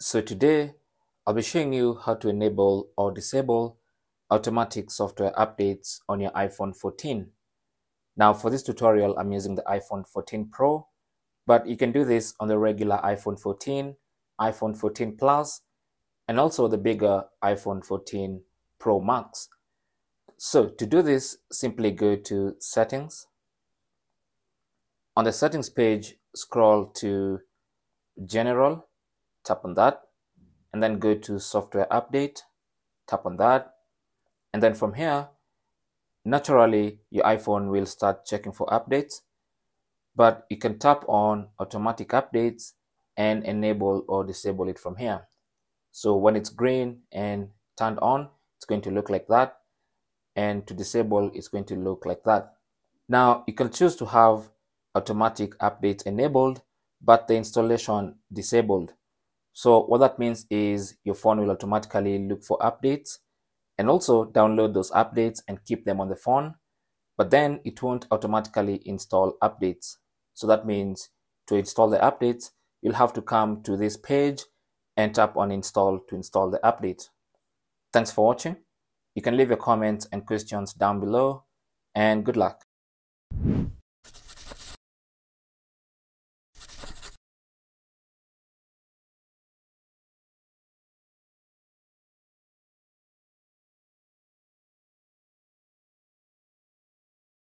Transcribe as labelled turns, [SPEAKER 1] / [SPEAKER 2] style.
[SPEAKER 1] So today I'll be showing you how to enable or disable automatic software updates on your iPhone 14. Now for this tutorial I'm using the iPhone 14 Pro, but you can do this on the regular iPhone 14, iPhone 14 Plus, and also the bigger iPhone 14 Pro Max. So to do this, simply go to settings. On the settings page, scroll to general tap on that and then go to software update tap on that and then from here naturally your iphone will start checking for updates but you can tap on automatic updates and enable or disable it from here. So when it's green and turned on it's going to look like that and to disable it's going to look like that. Now you can choose to have automatic updates enabled but the installation disabled so what that means is your phone will automatically look for updates and also download those updates and keep them on the phone, but then it won't automatically install updates. So that means to install the updates, you'll have to come to this page and tap on install to install the update. Thanks for watching. You can leave your comments and questions down below and good luck.